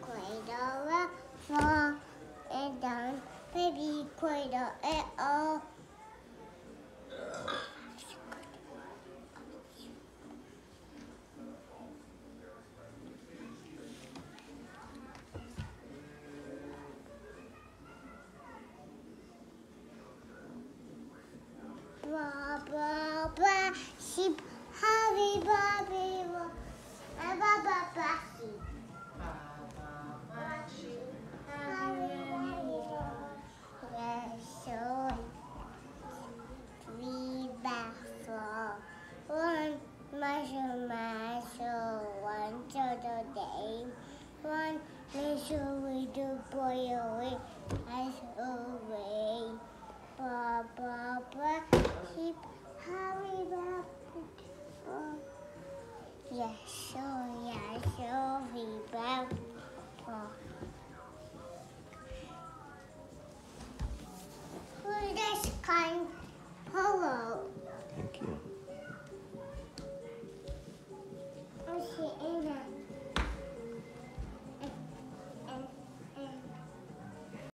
cradle fall and down, baby cradle it all. Blah blah blah, sheep, hurry, bobby, my soul one total day. One mission we do boy away as away. Keep hurry back. Yes, so yeah, so we back. Who kind hello? Thank you.